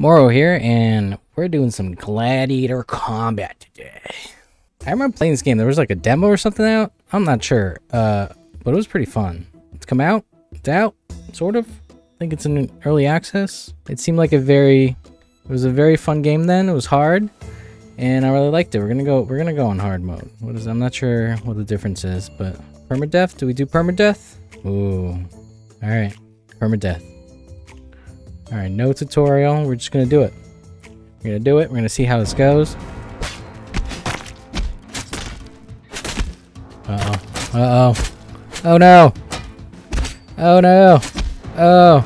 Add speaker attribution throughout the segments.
Speaker 1: Moro here, and we're doing some Gladiator combat today. I remember playing this game. There was like a demo or something out. I'm not sure, uh, but it was pretty fun. It's come out. It's out, sort of. I think it's in early access. It seemed like a very, it was a very fun game then. It was hard, and I really liked it. We're gonna go. We're gonna go on hard mode. What is? I'm not sure what the difference is, but permadeath. Do we do permadeath? Ooh. All right, permadeath. All right, no tutorial. We're just gonna do it. We're gonna do it. We're gonna see how this goes. Uh oh. Uh oh. No. Oh no. Oh.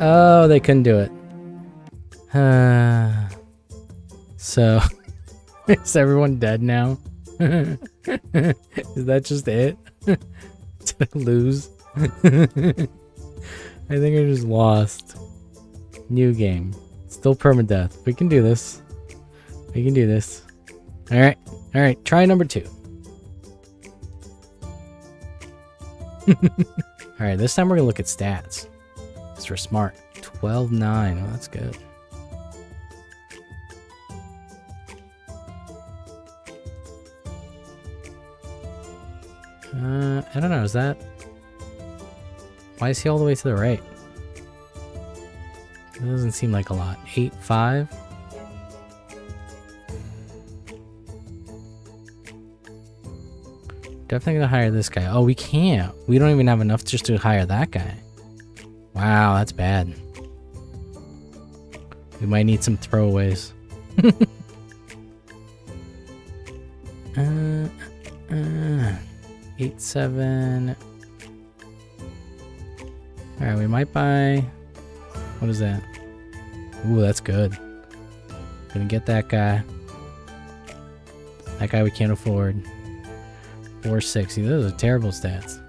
Speaker 1: Oh, they couldn't do it. Uh, so, is everyone dead now? is that just it? I lose? I think I just lost. New game. Still permadeath. We can do this. We can do this. Alright. Alright. Try number two. Alright, this time we're to look at stats. Because we're smart. 12-9. Oh, that's good. Uh, I don't know. Is that... Why is he all the way to the right? It doesn't seem like a lot. 8, 5? Definitely gonna hire this guy. Oh, we can't. We don't even have enough just to hire that guy. Wow, that's bad. We might need some throwaways. uh, uh, eight, seven. Alright, we might buy... What is that? Ooh, that's good. Gonna get that guy. That guy we can't afford. 460. Those are terrible stats.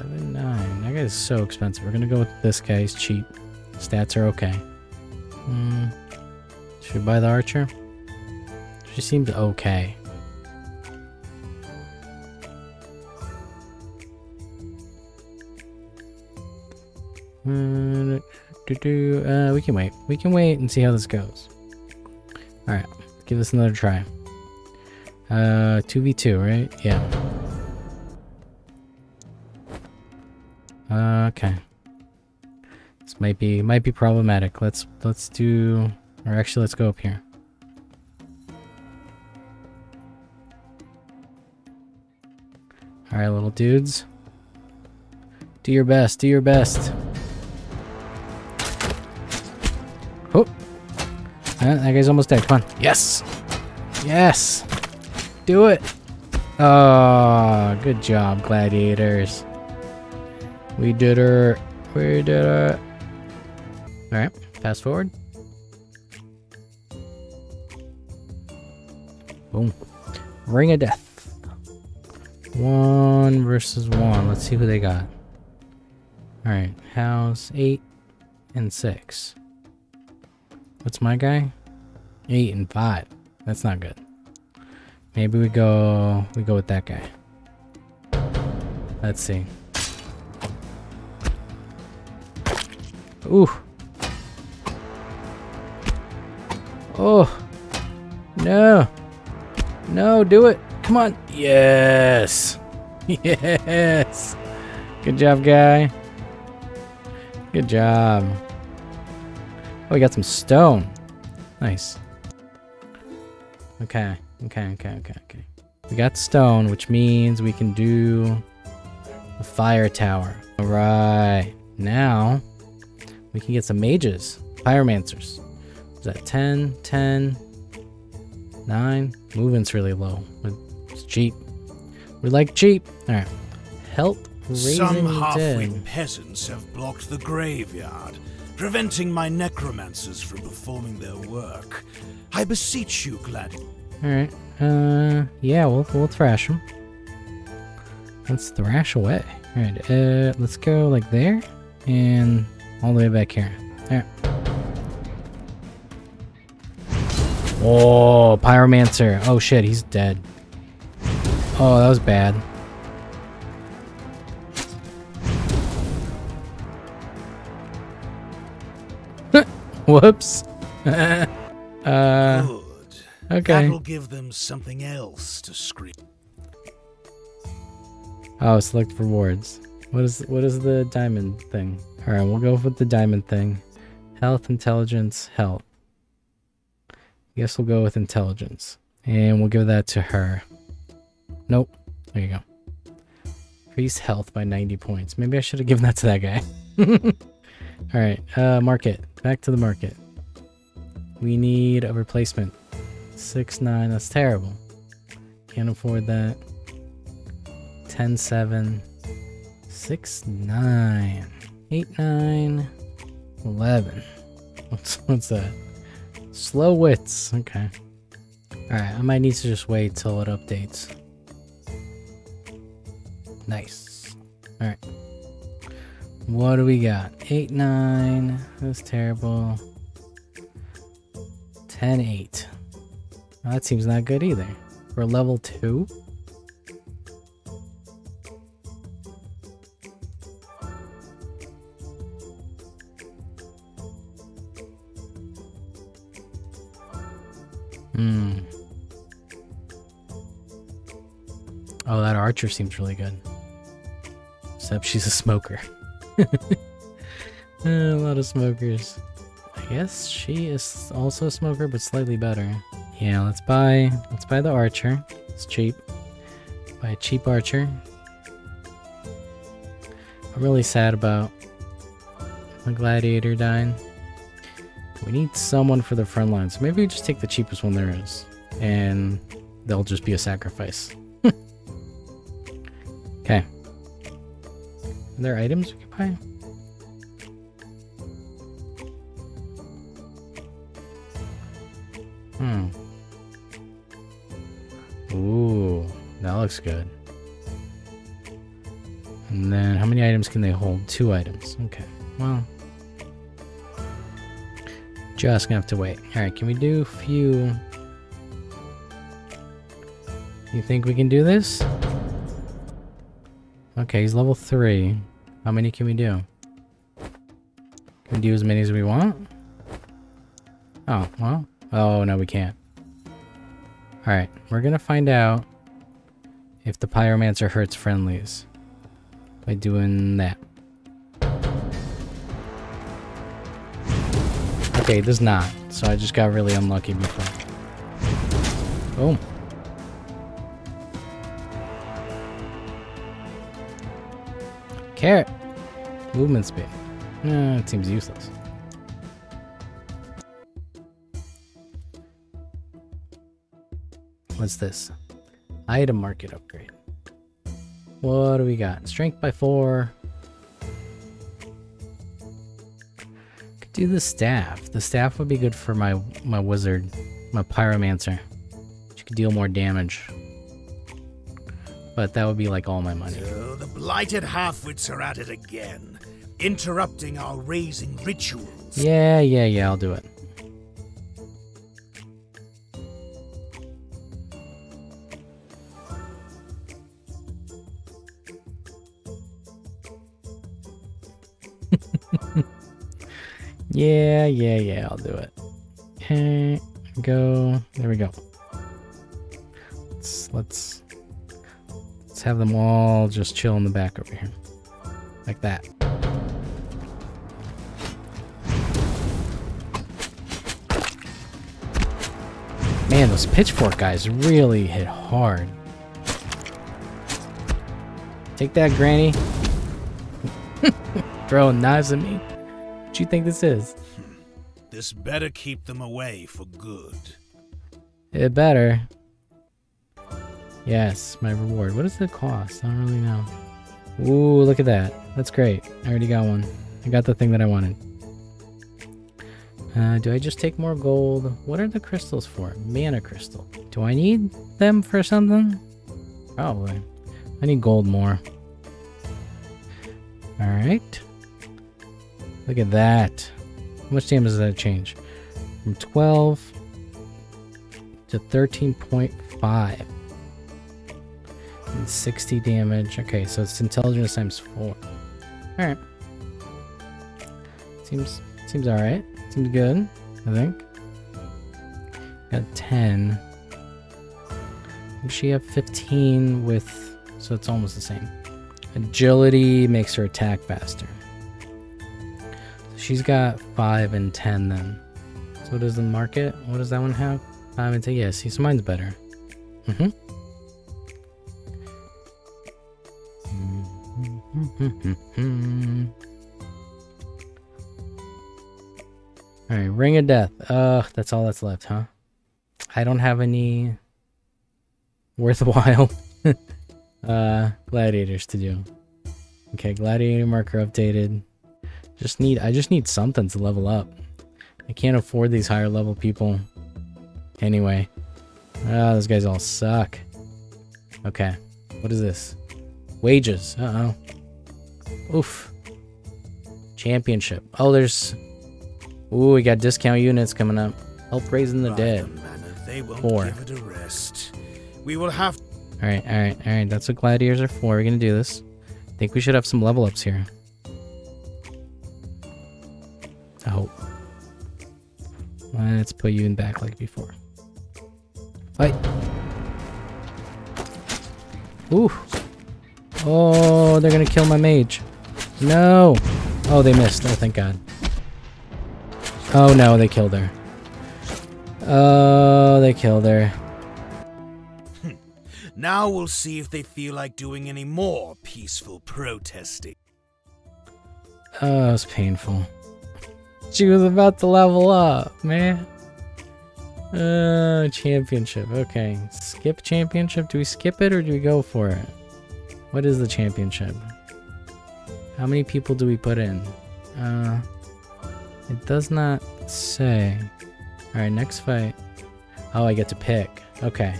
Speaker 1: 11, 9. That guy is so expensive. We're gonna go with this guy. He's cheap. Stats are okay. Hmm. Should we buy the archer? She seems okay. Uh, uh, we can wait. We can wait and see how this goes. Alright, give this another try. Uh, 2v2, right? Yeah. Okay. This might be might be problematic. Let's let's do or actually let's go up here. Alright, little dudes. Do your best, do your best. Uh, that guy's almost dead. Come on. Yes! Yes! Do it! Oh, good job, gladiators. We did her. We did it. Alright, fast forward. Boom. Ring of Death. One versus one. Let's see who they got. Alright, house eight and six. What's my guy? Eight and five. That's not good. Maybe we go we go with that guy. Let's see. Ooh. Oh. No. No, do it. Come on. Yes. Yes. Good job, guy. Good job. Oh, we got some stone. Nice. Okay. Okay, okay, okay, okay. We got stone, which means we can do a fire tower. Alright. Now, we can get some mages. Pyromancers. Is that 10, 10, 9? Movement's really low. But it's cheap. We like cheap. Alright. Help raising
Speaker 2: Some half-wit peasants have blocked the graveyard, preventing my necromancers from performing their work. I beseech you, Glad.
Speaker 1: Alright. Uh, yeah, we'll, we'll thrash them. Let's thrash away. Alright, uh, let's go like there. And all the way back here. Alright. Oh, Pyromancer. Oh shit, he's dead. Oh, that was bad. Whoops. uh,
Speaker 2: Good.
Speaker 1: okay.
Speaker 2: That'll give them something else to scream.
Speaker 1: Oh, select rewards. What is what is the diamond thing? All right, we'll go with the diamond thing. Health, intelligence, health. I Guess we'll go with intelligence, and we'll give that to her. Nope. There you go. Increase health by 90 points. Maybe I should have given that to that guy. All right, uh, market. Back to the market. We need a replacement. Six nine. That's terrible. Can't afford that. 10 7 6 9 8 9 11 what's what's that slow wits okay all right i might need to just wait till it updates nice what do we got 8 9 that's terrible 10 8 oh, that seems not good either We're level 2 Hmm. Oh, that archer seems really good. Except she's a smoker. a lot of smokers. I guess she is also a smoker, but slightly better. Yeah, let's buy let's buy the archer. It's cheap. Buy a cheap archer. I'm really sad about the gladiator dying. We need someone for the front line, so maybe we just take the cheapest one there is. And they'll just be a sacrifice. Are there items we can buy? Hmm. Ooh, that looks good. And then how many items can they hold? Two items. Okay. Well, just gonna have to wait. Alright, can we do a few... You think we can do this? Okay, he's level 3. How many can we do? Can we do as many as we want? Oh, well. Oh, no, we can't. Alright, we're gonna find out if the Pyromancer hurts friendlies by doing that. Okay, it does not. So I just got really unlucky before. Boom. Carrot. Movement speed. Eh, it seems useless. What's this? Item market upgrade. What do we got? Strength by four. Could do the staff. The staff would be good for my my wizard, my pyromancer. She could deal more damage. But that would be like all my money.
Speaker 2: So the blighted halfwits are at it again, interrupting our raising rituals.
Speaker 1: Yeah, yeah, yeah, I'll do it. yeah, yeah, yeah, I'll do it. Okay, go. There we go. Let's let's let's have them all just chill in the back over here, like that. Man, those pitchfork guys really hit hard. Take that, Granny. Throwing knives at me. What you think this is?
Speaker 2: This better keep them away for good.
Speaker 1: It better. Yes, my reward. What does it cost? I don't really know. Ooh, look at that. That's great. I already got one. I got the thing that I wanted. Uh, do I just take more gold? What are the crystals for? Mana crystal. Do I need them for something? Probably. I need gold more. Alright. Look at that. How much damage does that change? From 12 to 13.5. And 60 damage. Okay, so it's intelligence times 4. Alright. Seems seems alright. Seems good, I think. Got 10. Does she have 15 with... So it's almost the same. Agility makes her attack faster. She's got 5 and 10 then. So does the market? What does that one have? 5 and 10. Yeah, see, so mine's better. Mm-hmm. Alright, Ring of Death. Ugh, that's all that's left, huh? I don't have any worthwhile uh gladiators to do. Okay, gladiator marker updated. Just need I just need something to level up. I can't afford these higher level people. Anyway. Ah, those guys all suck. Okay. What is this? Wages. Uh-oh. Oof. Championship. Oh, there's... Ooh, we got discount units coming up. Help raising the dead.
Speaker 2: they won't
Speaker 1: Four.
Speaker 2: give it a rest. We will have
Speaker 1: Alright, alright, alright. That's what gladiators are for. We're gonna do this. I think we should have some level ups here. I hope. Let's put you in back like before. Fight! Ooh! Oh, they're gonna kill my mage. No! Oh, they missed. Oh, thank god. Oh no, they killed her. Oh, they killed her.
Speaker 2: Now we'll see if they feel like doing any more peaceful protesting.
Speaker 1: Oh, it was painful. She was about to level up, man. Uh, championship. Okay. Skip championship. Do we skip it or do we go for it? What is the championship? How many people do we put in? Uh, it does not say. Alright, next fight. Oh, I get to pick. Okay.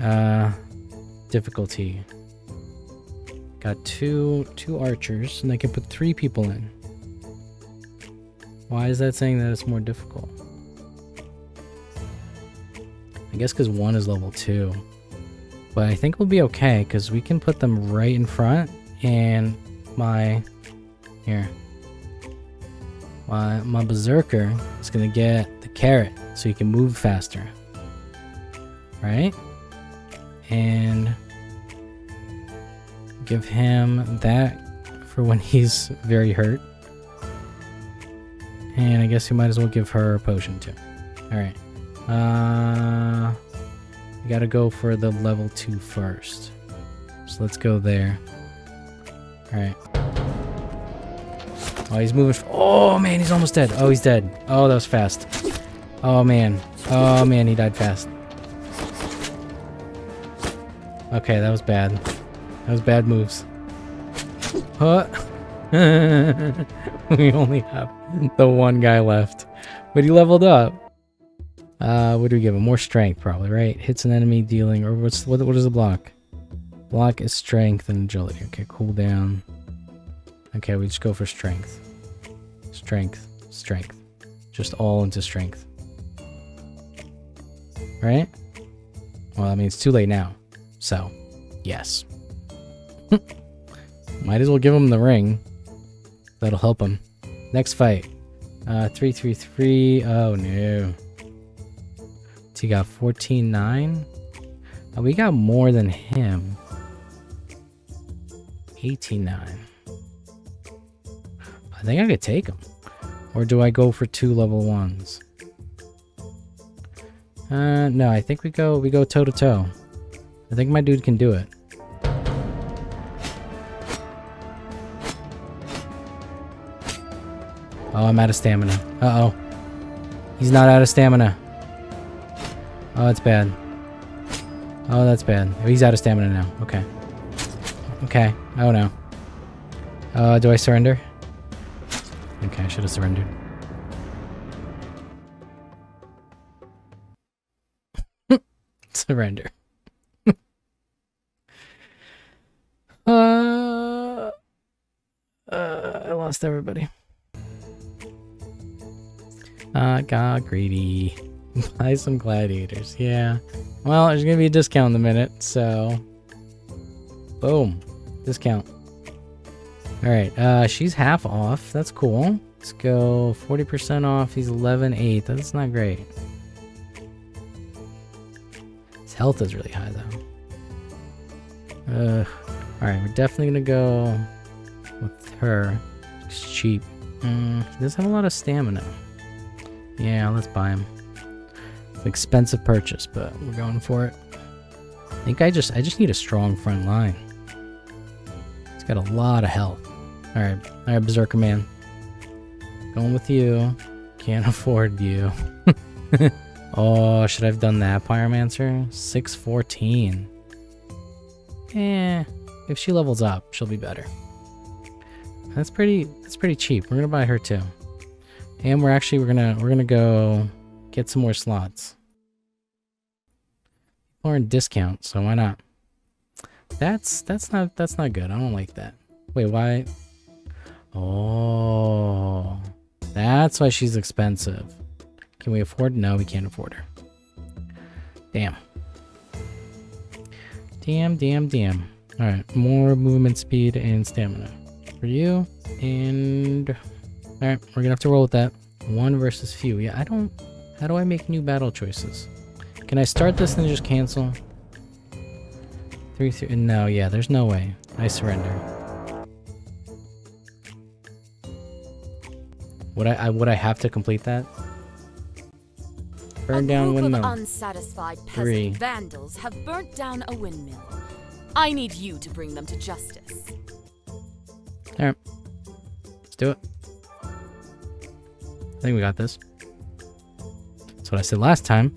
Speaker 1: Uh, difficulty. Got two two archers, and I can put three people in. Why is that saying that it's more difficult? I guess because one is level two. But I think we'll be okay, because we can put them right in front, and my... Here. My, my berserker is going to get the carrot, so he can move faster. Right? And give him that for when he's very hurt. And I guess we might as well give her a potion too. Alright. Uh, gotta go for the level 2 first. So let's go there. Alright. Oh, he's moving. Oh, man, he's almost dead. Oh, he's dead. Oh, that was fast. Oh, man. Oh, man, he died fast. Okay, that was bad. That was bad moves. Huh? we only have the one guy left. But he leveled up. Uh, what do we give him? More strength, probably, right? Hits an enemy dealing, or what's what? What is the block? Block is strength and agility. Okay, cooldown. Okay, we just go for strength. Strength, strength. Just all into strength. Right? Well, I mean, it's too late now. So, yes. Might as well give him the ring. That'll help him. Next fight. Uh, 333. Oh, no. He got 14.9. Oh, we got more than him. 18.9. I think I could take him. Or do I go for two level ones? Uh, no, I think we go, we go toe to toe. I think my dude can do it. Oh, I'm out of stamina. Uh-oh. He's not out of stamina. Oh, that's bad. Oh, that's bad. He's out of stamina now. Okay. Okay. Oh, no. Uh, do I surrender? Okay, I should have surrendered. Surrender. uh, uh, I lost everybody. Uh, got greedy. Buy some gladiators. Yeah. Well, there's gonna be a discount in a minute, so. Boom. Discount. Alright, uh, she's half off. That's cool. Let's go 40% off. He's 11.8. That's not great. His health is really high though. Uh, Alright, we're definitely gonna go with her. It's cheap. Mm, he does have a lot of stamina. Yeah, let's buy him. Expensive purchase, but we're going for it. I think I just I just need a strong front line. It's got a lot of health. Alright, alright, Berserker Man. Going with you. Can't afford you. oh, should I have done that, Pyromancer? 614. Eh, if she levels up, she'll be better. That's pretty that's pretty cheap. We're gonna buy her too. And we're actually we're gonna we're gonna go get some more slots. In discount, so why not? That's that's not that's not good. I don't like that. Wait, why? Oh, that's why she's expensive. Can we afford? No, we can't afford her. Damn. Damn, damn, damn. Alright, more movement speed and stamina for you. And alright, we're gonna have to roll with that. One versus few. Yeah, I don't how do I make new battle choices? Can I start this and just cancel? Three, three no, yeah, there's no way. I surrender. Would I, I would I have to complete that? Burn
Speaker 3: a
Speaker 1: down
Speaker 3: group
Speaker 1: windmill.
Speaker 3: of unsatisfied peasant
Speaker 1: Three.
Speaker 3: vandals have burnt down a windmill. I need you to bring them to justice.
Speaker 1: Alright. Let's do it. I think we got this. That's what I said last time.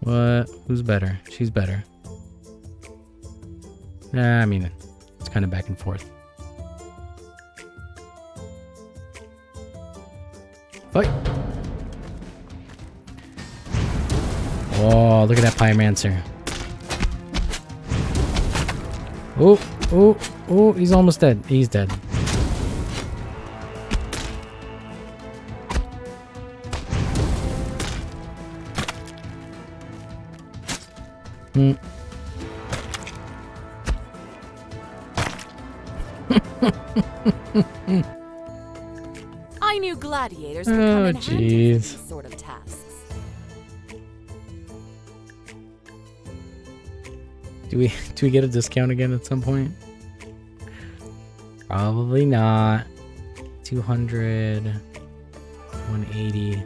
Speaker 1: What? Who's better? She's better. Nah, I mean, it's kind of back and forth. Fight! Oh, look at that Pyromancer. Oh, oh, oh, he's almost dead. He's dead. Hmm.
Speaker 3: I knew gladiators could come
Speaker 1: Oh,
Speaker 3: in handy for
Speaker 1: jeez.
Speaker 3: these sort of tasks.
Speaker 1: Do we do we get a discount again at some point? Probably not. 200 180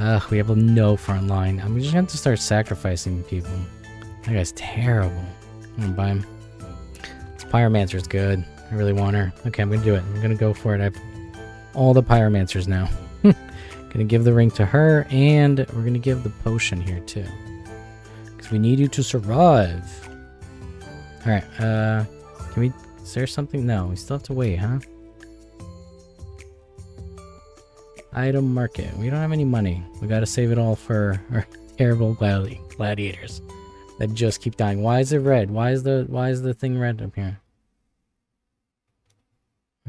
Speaker 1: Ugh, we have no front line. I'm just gonna have to start sacrificing people. That guy's terrible. I'm gonna buy him. This Pyromancer's good. I really want her. Okay, I'm gonna do it. I'm gonna go for it. I have all the Pyromancers now. gonna give the ring to her, and we're gonna give the potion here too. Because we need you to survive. Alright, uh, can we, is there something? No, we still have to wait, huh? Item market. We don't have any money. We gotta save it all for our terrible gladi gladiators that just keep dying. Why is it red? Why is the, why is the thing red up here?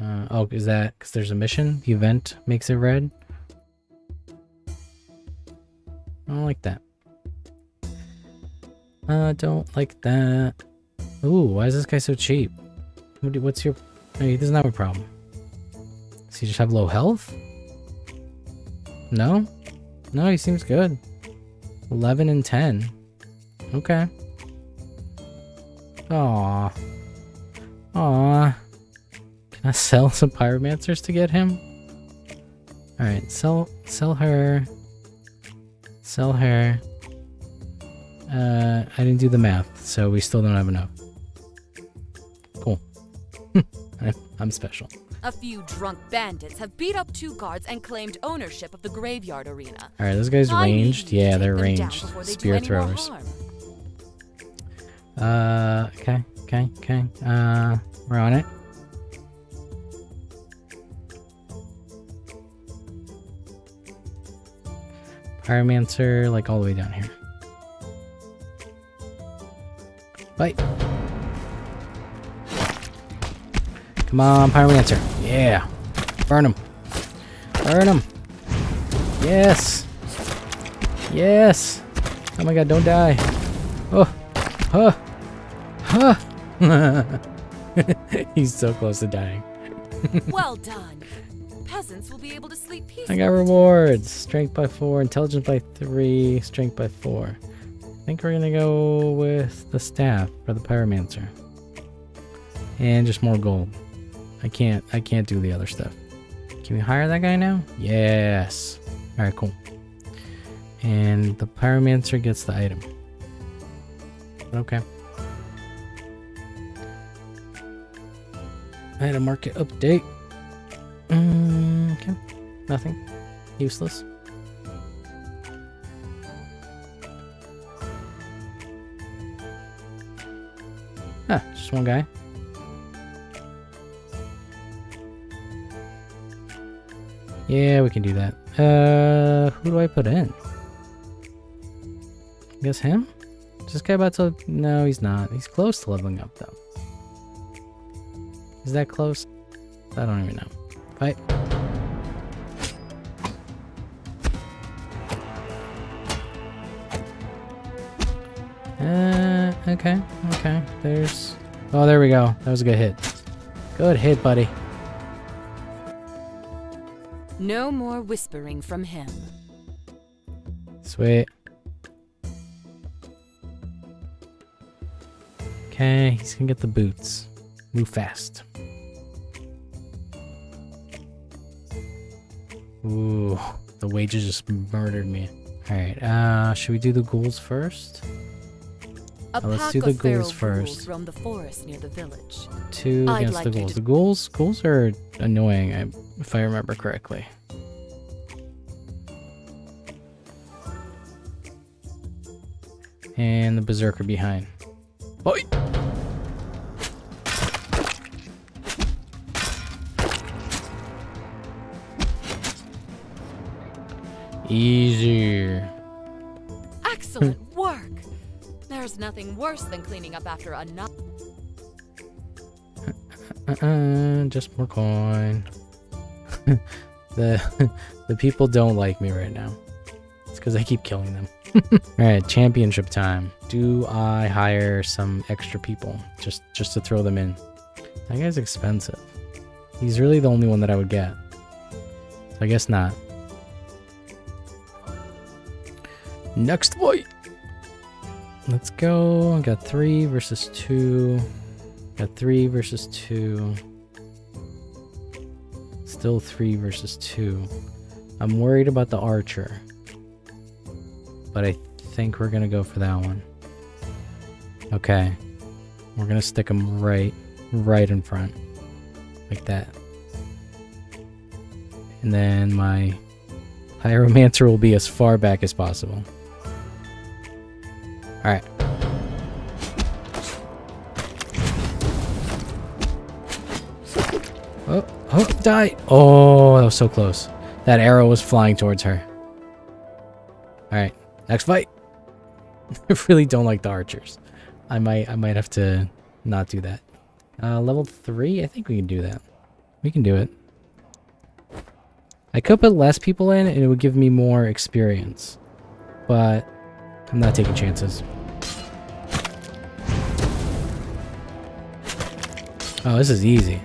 Speaker 1: Uh, oh, is that because there's a mission? The event makes it red? I don't like that. I don't like that. Ooh, why is this guy so cheap? What do- What's your... Oh, he doesn't have a problem. Does he just have low health? No? No, he seems good. 11 and 10. Okay. Aw. Aw. Can I sell some pyromancers to get him? Alright, sell sell her. Sell her. Uh, I didn't do the math, so we still don't have enough. Cool. I'm special.
Speaker 3: A few drunk bandits have beat up two guards and claimed ownership of the graveyard arena.
Speaker 1: Alright, those guys
Speaker 3: I
Speaker 1: ranged? Yeah, they're ranged.
Speaker 3: they
Speaker 1: Spear throwers. Uh, okay, okay, okay. Uh, we're on it. Pyromancer, like all the way down here. Bite. Come on, Pyromancer. Yeah. Burn him. Burn him. Yes. Yes. Oh my god, don't die. Oh. Huh. Huh. He's so close to dying.
Speaker 3: well done. Peasants will be able to sleep peacefully.
Speaker 1: I got rewards. Strength by 4, intelligence by 3, strength by 4. I think we're gonna go with the staff for the pyromancer. And just more gold. I can't I can't do the other stuff. Can we hire that guy now? Yes. Alright, cool. And the pyromancer gets the item. Okay. I had a market update. Mm, okay. Nothing. Useless. Ah, just one guy. Yeah, we can do that. Uh, who do I put in? I guess him? Is this guy about to... No, he's not. He's close to leveling up, though. Is that close? I don't even know. Fight. Uh, okay, okay. There's... Oh, there we go. That was a good hit. Good hit, buddy.
Speaker 3: No more whispering from him.
Speaker 1: Sweet. Okay, he's gonna get the boots. Move fast. Ooh, the wages just murdered me. Alright, uh, should we do the ghouls first?
Speaker 3: A
Speaker 1: Uh, let's do the ghouls first.
Speaker 3: roam the forest near the village.
Speaker 1: Two
Speaker 3: I'd
Speaker 1: against
Speaker 3: like
Speaker 1: the ghouls. The ghouls, ghouls are annoying, I, if I remember correctly. And the berserker behind. Oi! Easier.
Speaker 3: Excellent! There's nothing worse than cleaning up after a night.
Speaker 1: Uh-uh, just more coin. the the people don't like me right now. It's because I keep killing them. Alright, championship time. Do I hire some extra people just just to throw them in? That guy's expensive. He's really the only one that I would get. I guess not. Next fight. Let's go. I got three versus two. Got three versus two. Still three versus two. I'm worried about the archer. But I think we're gonna go for that one. Okay. We're gonna stick him right, right in front. Like that. And then my pyromancer will be as far back as possible. Alright. Oh, oh, die! Oh, that was so close. That arrow was flying towards her. Alright, next fight. I really don't like the archers. I might I might have to not do that. Uh, level 3? I think we can do that. We can do it. I could put less people in and it would give me more experience. But I'm not taking chances. Oh, this is easy.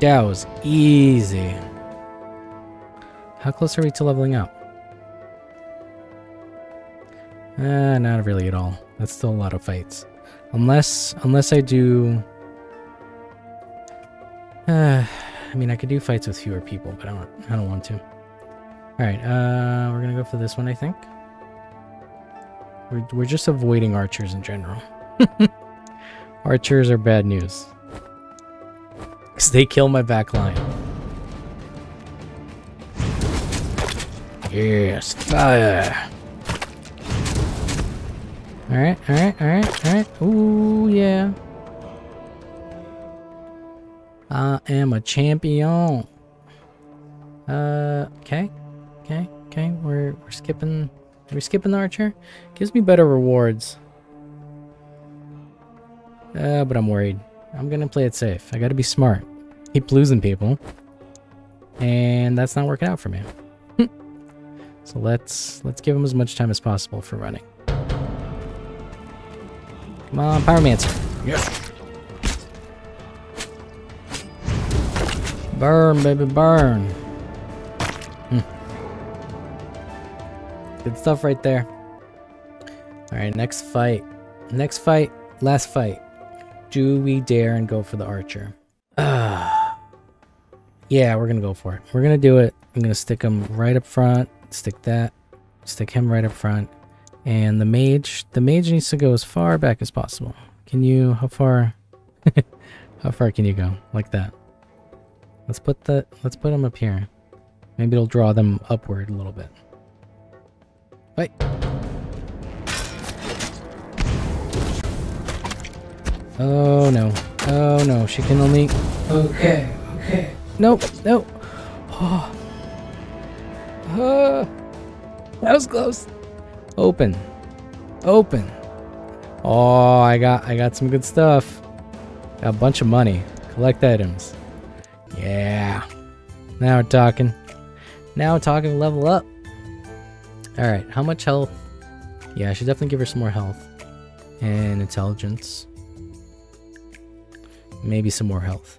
Speaker 1: That was easy. How close are we to leveling up? Uh, not really at all. That's still a lot of fights. Unless, unless I do... Uh, I mean, I could do fights with fewer people, but I don't, I don't want to. Alright, uh, we're gonna go for this one, I think. We're, we're just avoiding archers in general. archers are bad news. Because they kill my back line. Yes, fire! Alright, alright, alright, alright. Ooh, yeah. I am a champion. Uh, okay. Okay, okay. We're, we're skipping... Are we skipping the Archer? Gives me better rewards. Uh, but I'm worried. I'm gonna play it safe. I gotta be smart. Keep losing people. And that's not working out for me. so let's let's give him as much time as possible for running. Come on, Pyromancer. Yes. Burn, baby, burn. Good stuff right there. Alright, next fight. Next fight, last fight. Do we dare and go for the archer? Ah. yeah, we're gonna go for it. We're gonna do it. I'm gonna stick him right up front. Stick that. Stick him right up front. And the mage, the mage needs to go as far back as possible. Can you, how far, how far can you go? Like that. Let's put the, let's put them up here. Maybe it'll draw them upward a little bit. Wait. Oh no. Oh no, she can only... Okay, okay. Nope, nope. Oh. Oh. That was close. Open. Open. Oh, I got I got some good stuff. Got a bunch of money. Collect items. Yeah. Now we're talking. Now we're talking level up. Alright, how much health? Yeah, I should definitely give her some more health. And intelligence. Maybe some more health.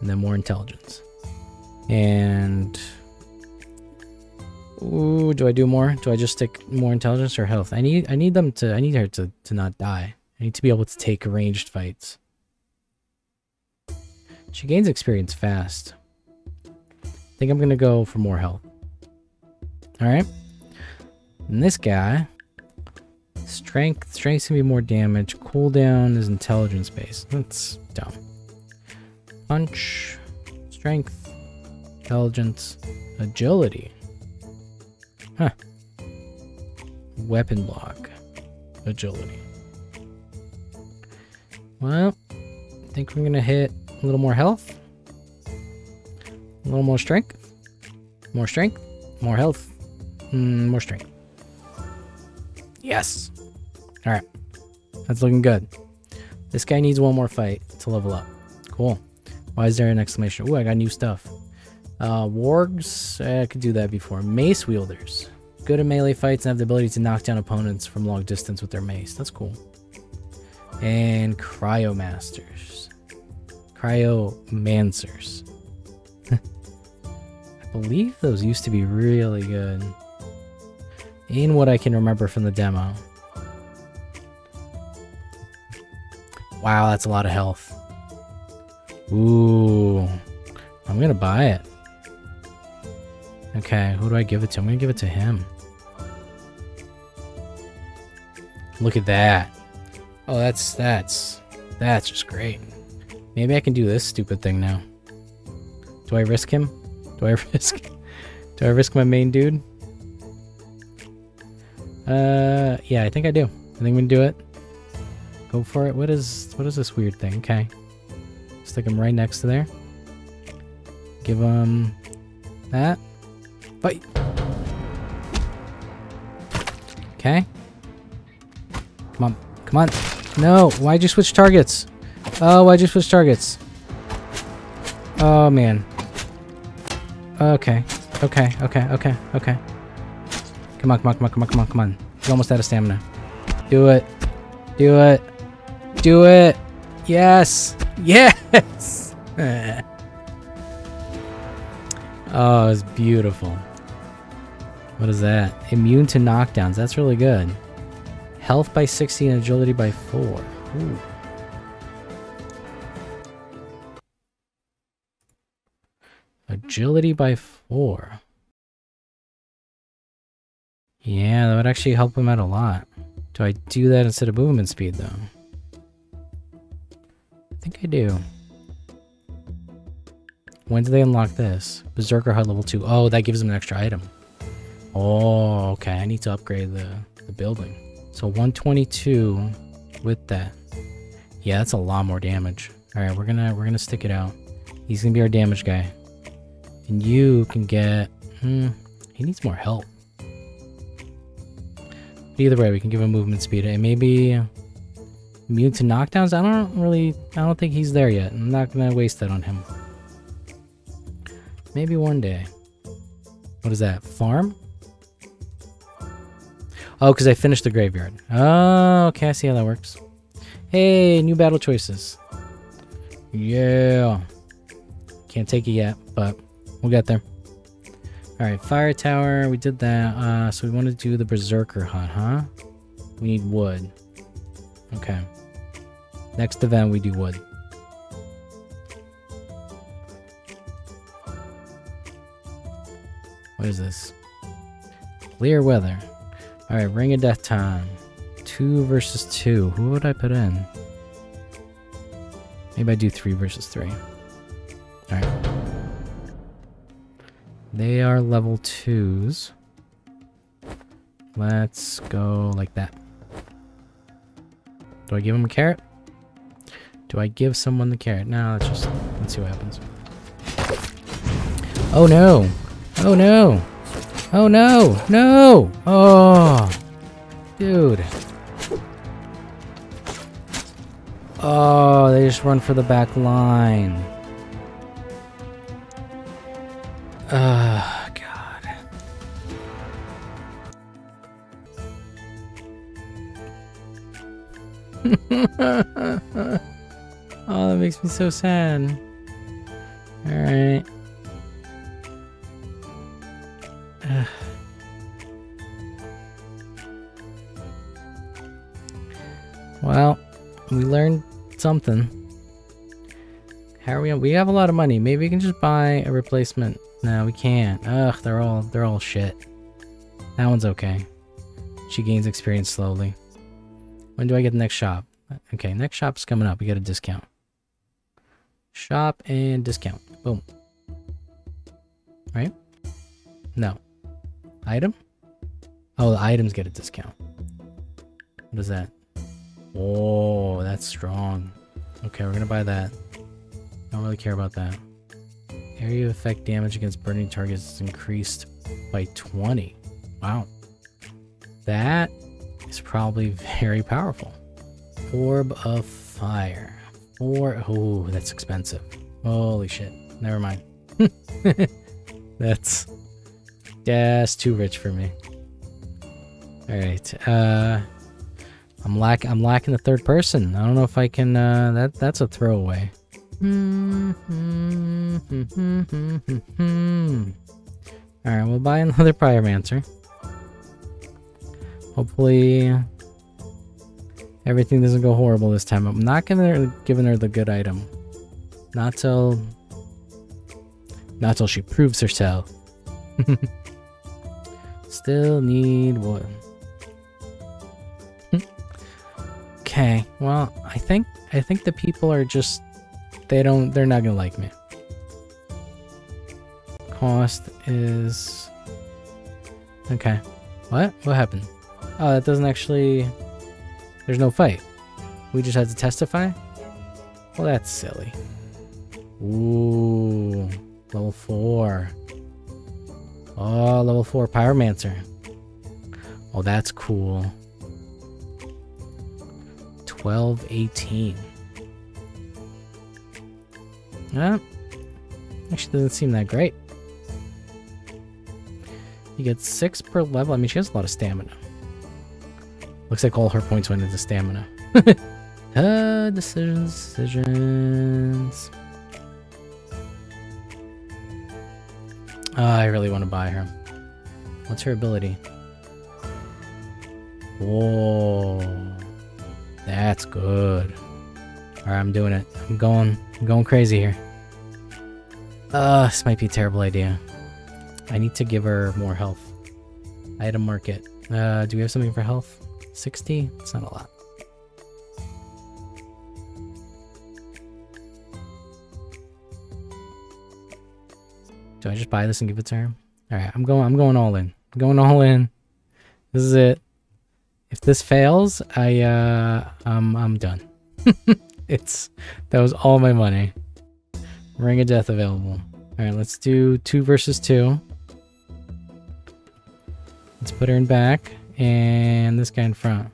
Speaker 1: And then more intelligence. And... Ooh, do I do more? Do I just stick more intelligence or health? I need I need them to I need her to, to not die. I need to be able to take ranged fights. She gains experience fast. I think I'm gonna go for more health. Alright. And this guy. Strength. Strength's gonna be more damage. Cooldown is intelligence based. That's dumb. Punch. Strength. Intelligence. Agility. Huh. Weapon block. Agility. Well, I think we're gonna hit a little more health. A little more strength. More strength. More health. Mm, more strength. Yes. Alright. That's looking good. This guy needs one more fight to level up. Cool. Why is there an exclamation? Ooh, I got new stuff. Uh, wargs, I could do that before. Mace wielders. Good at melee fights and have the ability to knock down opponents from long distance with their mace. That's cool. And cryomasters. Cryomancers. I believe those used to be really good. In what I can remember from the demo. Wow, that's a lot of health. Ooh. I'm gonna buy it. Okay, who do I give it to? I'm gonna give it to him. Look at that. Oh, that's, that's, that's just great. Maybe I can do this stupid thing now. Do I risk him? Do I risk, do I risk my main dude? Uh, yeah, I think I do. I think we can do it. Go for it. What is, what is this weird thing? Okay. Stick him right next to there. Give him that. Fight. Okay. Come on. Come on. No. Why'd you switch targets? Oh, why'd you switch targets? Oh, man. Okay. Okay. Okay. Okay. Okay. Come on. Come on. Come on. Come on. Come on. Come on. He's almost out of stamina. Do it. Do it. Do it. Yes. Yes. oh, it's beautiful. What is that? Immune to knockdowns. That's really good. Health by 60 and agility by 4. Ooh. Agility by 4. Yeah, that would actually help him out a lot. Do I do that instead of movement speed, though? I think I do. When do they unlock this? Berserker Hut level 2. Oh, that gives him an extra item. Oh, okay. I need to upgrade the, the building. So 122 with that. Yeah, that's a lot more damage. Alright, we're gonna we're gonna stick it out. He's gonna be our damage guy. And you can get hmm, he needs more help. Either way, we can give him movement speed and maybe immune to knockdowns. I don't really I don't think he's there yet. I'm not gonna waste that on him. Maybe one day. What is that? Farm? Oh, because I finished the graveyard. Oh, okay, I see how that works. Hey, new battle choices. Yeah. Can't take it yet, but we'll get there. Alright, fire tower. We did that. Uh, so we want to do the berserker hut, huh? We need wood. Okay. Next event, we do wood. What is this? Clear weather. Alright, ring of death time. Two versus two. Who would I put in? Maybe I do three versus three. Alright. They are level twos. Let's go like that. Do I give him a carrot? Do I give someone the carrot? No, let's just let's see what happens. Oh no! Oh no! Oh no! No! Oh! Dude. Oh, they just run for the back line. Oh, God. oh, that makes me so sad. Alright. Well, we learned something. How are we? We have a lot of money. Maybe we can just buy a replacement. No, we can't. Ugh, they're all they're all shit. That one's okay. She gains experience slowly. When do I get the next shop? Okay, next shop's coming up. We get a discount. Shop and discount. Boom. Right? No. Item? Oh, the items get a discount. What is that? Oh, that's strong. Okay, we're gonna buy that. I Don't really care about that. Area effect damage against burning targets is increased by 20. Wow. That is probably very powerful. Orb of fire. Four. Oh, that's expensive. Holy shit. Never mind. that's that's too rich for me. All right. Uh, I'm lack. I'm lacking the third person. I don't know if I can. Uh, that that's a throwaway. Mm-hmm. All right, we'll buy another pyromancer. Hopefully, everything doesn't go horrible this time. I'm not gonna giving her the good item. Not till, not till she proves herself. Still need one. okay, well, I think I think the people are just they don't they're not gonna like me. Cost is okay. What? What happened? Oh, that doesn't actually. There's no fight. We just had to testify. Well, that's silly. Ooh, level four. Oh, level four pyromancer. Oh, that's cool. 12, 18. Yeah. Actually doesn't seem that great. You get six per level. I mean, she has a lot of stamina. Looks like all her points went into stamina. uh, decisions, decisions. Oh, I really want to buy her. What's her ability? Whoa. That's good. Alright, I'm doing it. I'm going I'm going crazy here. Uh, this might be a terrible idea. I need to give her more health. Item market. Uh, do we have something for health? 60? It's not a lot. Do I just buy this and give it to her? Alright, I'm going I'm going all in. I'm going all in. This is it. If this fails, I uh um I'm done. it's that was all my money. Ring of death available. Alright, let's do two versus two. Let's put her in back and this guy in front.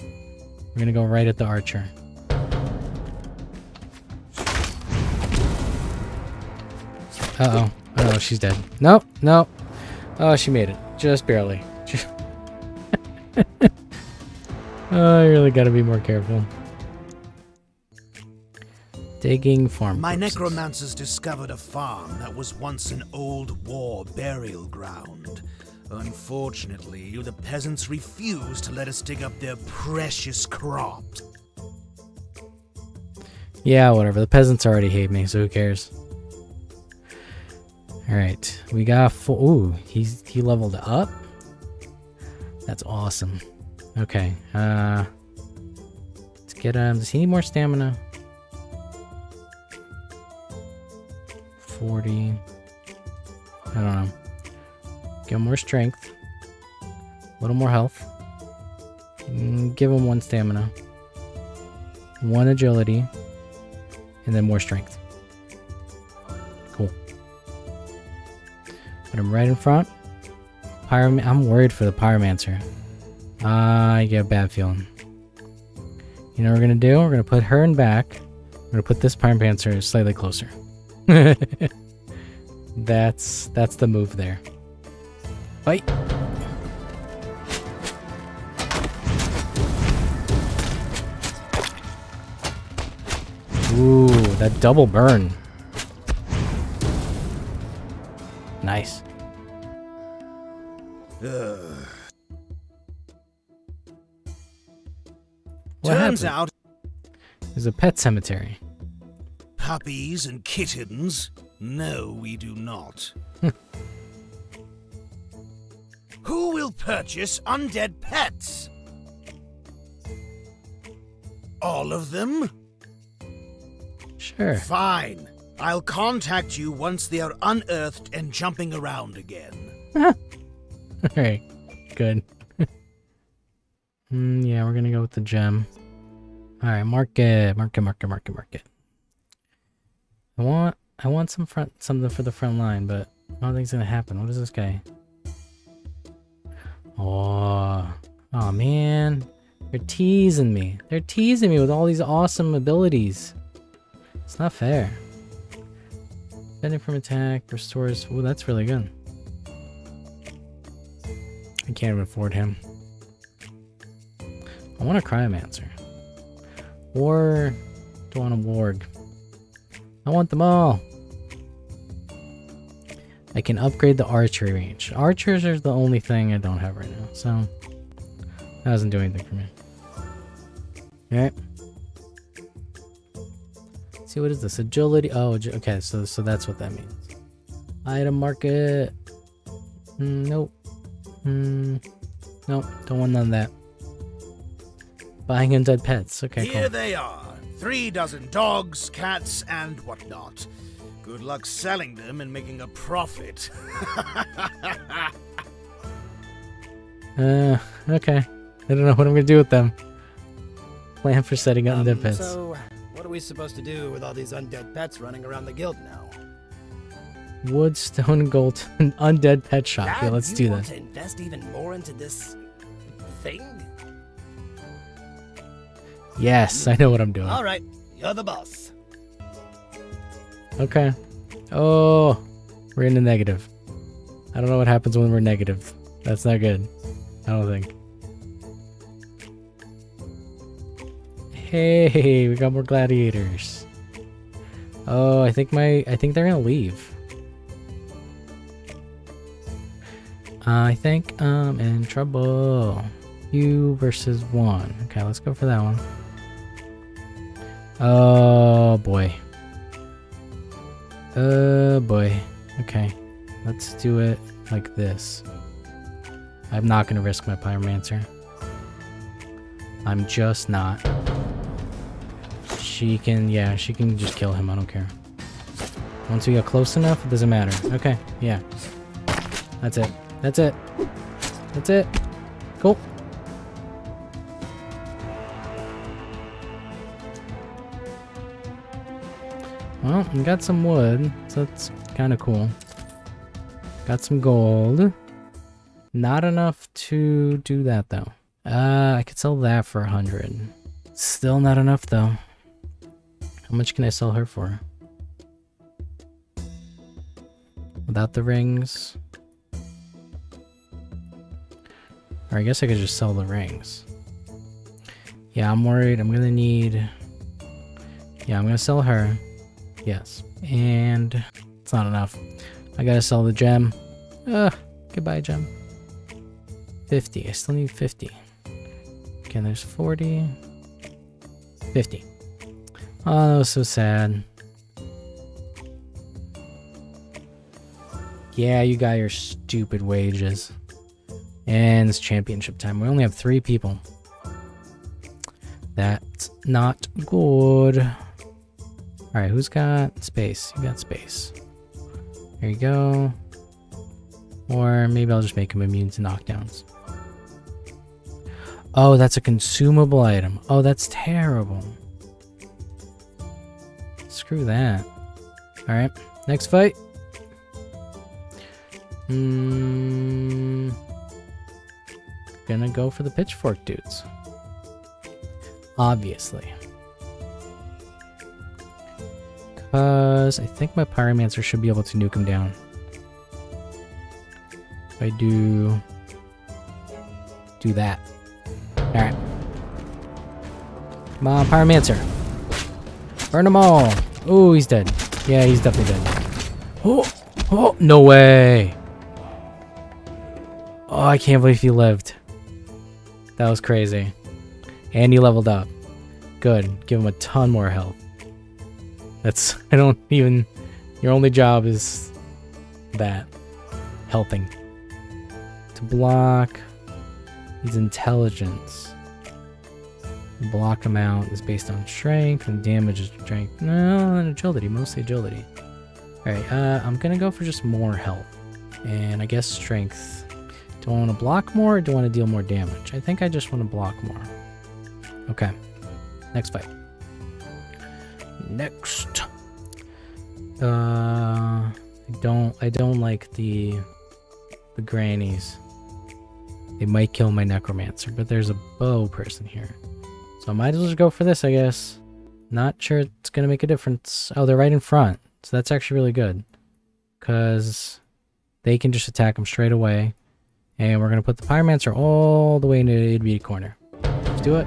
Speaker 1: We're gonna go right at the archer. Uh oh. Oh, she's dead. Nope, nope. Oh, she made it. Just barely. oh, I really gotta be more careful. Digging farm.
Speaker 2: My
Speaker 1: corpses.
Speaker 2: necromancers discovered a farm that was once an old war burial ground. Unfortunately, the peasants refused to let us dig up their precious crops.
Speaker 1: Yeah, whatever. The peasants already hate me, so who cares? Alright, we got four. Ooh, he's he leveled up. That's awesome. Okay, uh, let's get um. Does he need more stamina? Forty. I don't know. Give him more strength. A little more health. Mm, Give him one stamina. One agility and then more strength. Cool. Put him right in front. Pyrom I'm worried for the Pyromancer. I get a bad feeling. You know what we're gonna do? We're gonna put her in back. We're gonna put this Pyromancer slightly closer. that's that's the move there. Fight. Ooh, that double burn. Nice.
Speaker 2: Ugh.
Speaker 1: What
Speaker 2: Turns
Speaker 1: happened?
Speaker 2: out,
Speaker 1: There's a pet cemetery.
Speaker 2: Puppies and kittens? No, we do not. Who will purchase undead pets? All of them?
Speaker 1: Sure.
Speaker 2: Fine. I'll contact you once they are unearthed and jumping around again.
Speaker 1: Alright. Good. mm, yeah, we're gonna go with the gem. Alright, market, market, market, market, market. I want I want some front something for the front line, but I don't think it's gonna happen. What is this guy? Oh, oh man. They're teasing me. They're teasing me with all these awesome abilities. It's not fair. Defending from attack, restores. Oh, that's really good. I can't afford him. I want a Cryomancer. Or do I want a Warg? I want them all. I can upgrade the archery range. Archers are the only thing I don't have right now, so that doesn't do anything for me. Alright. See what is this? Agility. Oh, okay. So so that's what that means. Item market. Mm, nope. Mm, nope. Don't want none of that. Buying undead pets. Okay,
Speaker 2: Here
Speaker 1: cool.
Speaker 2: they are. Three dozen dogs, cats, and whatnot. Good luck selling them and making a profit.
Speaker 1: Uh, okay. I don't know what I'm gonna do with them. Plan for setting up undead
Speaker 4: Um,
Speaker 1: pets.
Speaker 4: So, what are we supposed to do with all these undead pets running around the guild now?
Speaker 1: Wood, stone, gold, undead pet shop. Yeah, let's
Speaker 4: you
Speaker 1: do
Speaker 4: want
Speaker 1: this.
Speaker 4: to invest even more into this thing?
Speaker 1: Yes, I know what I'm doing.
Speaker 4: All right, you're the boss.
Speaker 1: Okay. Oh, we're in the negative. I don't know what happens when we're negative. That's not good. I don't think. Hey, we got more gladiators. Oh, I think my I think they're gonna leave. I think I'm in trouble. You versus one. Okay, let's go for that one. Oh boy. Oh boy. Okay. Let's do it like this. I'm not gonna risk my pyromancer. I'm just not. She can, yeah, she can just kill him. I don't care. Once we get close enough, it doesn't matter. Okay, yeah. That's it. That's it. That's it. Cool. Well, we got some wood, so that's kind of cool. Got some gold. Not enough to do that though. Uh, I could sell that for a hundred. Still not enough though. How much can I sell her for? Without the rings. Or I guess I could just sell the rings. Yeah, I'm worried. I'm gonna need Yeah, I'm gonna sell her. Yes. And it's not enough. I gotta sell the gem. Ugh. Goodbye, gem. 50. I still need 50. Okay, there's 40. 50. Oh, that was so sad. Yeah, you got your stupid wages. And it's championship time. We only have three people. That's not good. Alright, who's got space? You got space. There you go. Or maybe I'll just make him immune to knockdowns. Oh, that's a consumable item. Oh, that's terrible. Screw that. Alright, next fight. Hmm. Gonna go for the pitchfork dudes. Obviously. Because I think my pyromancer should be able to nuke him down. If I do... Do that. Alright. Come on, pyromancer. Burn them all. Oh, he's dead. Yeah, he's definitely dead. Oh, oh, no way. Oh, I can't believe he lived. That was crazy. And he leveled up. Good. Give him a ton more health. That's, I don't even, your only job is that. Helping. To block. He's intelligence. Block amount is based on strength and damage is strength. No, and agility, mostly agility. Alright, uh, I'm gonna go for just more health. And I guess strength. Do I want to block more or do I want to deal more damage? I think I just want to block more. Okay. Next fight. Next. Uh, I don't, I don't like the, the grannies. They might kill my necromancer, but there's a bow person here. So I might as well go for this, I guess. Not sure it's gonna make a difference. Oh, they're right in front. So that's actually really good. Because they can just attack them straight away. And we're gonna put the pyromancer all the way into the corner. Let's do it.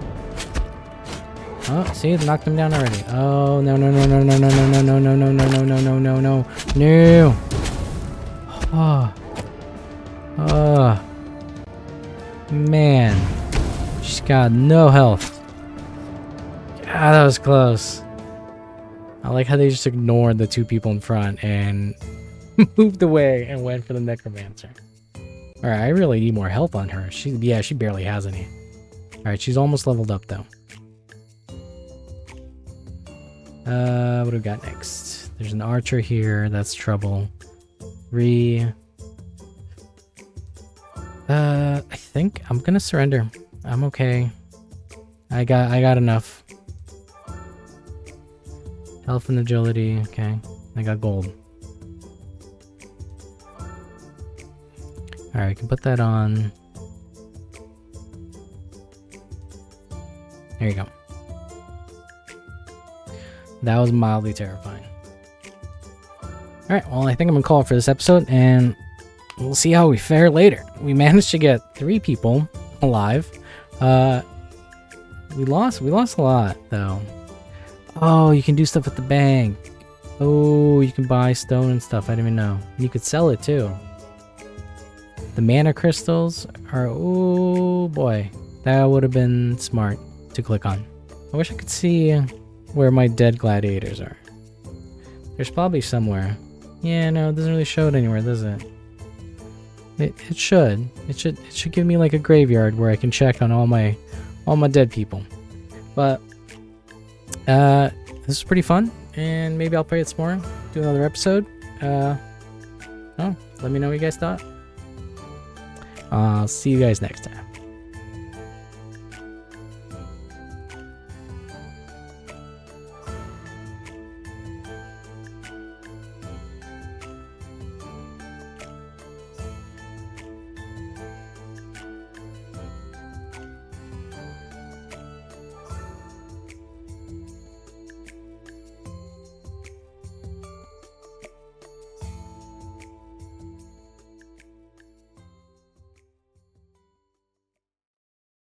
Speaker 1: Oh, see, it knocked him down already. Oh, no, no, no, no, no, no, no, no, no, no, no, no, no, no, no, no, no. Oh. Oh. Man. She's got no health. Ah, that was close. I like how they just ignored the two people in front and moved away and went for the necromancer. Alright, I really need more health on her. She, yeah, she barely has any. Alright, she's almost leveled up though. Uh, what do we got next? There's an archer here. That's trouble. Three. Uh, I think I'm gonna surrender. I'm okay. I got I got enough. Health and agility. Okay, I got gold. All right, I can put that on. There you go. That was mildly terrifying. Alright, well, I think I'm gonna call it for this episode, and we'll see how we fare later. We managed to get three people alive. Uh, we lost, we lost a lot, though. Oh, you can do stuff with the bank. Oh, you can buy stone and stuff. I didn't even know. You could sell it, too. The mana crystals are, oh boy. That would have been smart to click on. I wish I could see where my dead gladiators are. There's probably somewhere. Yeah, no, it doesn't really show it anywhere, does it? It, it should. It should it should give me like a graveyard where I can check on all my all my dead people. But uh this is pretty fun and maybe I'll play it some more, do another episode. Uh oh, let me know what you guys thought. I'll see you guys next time.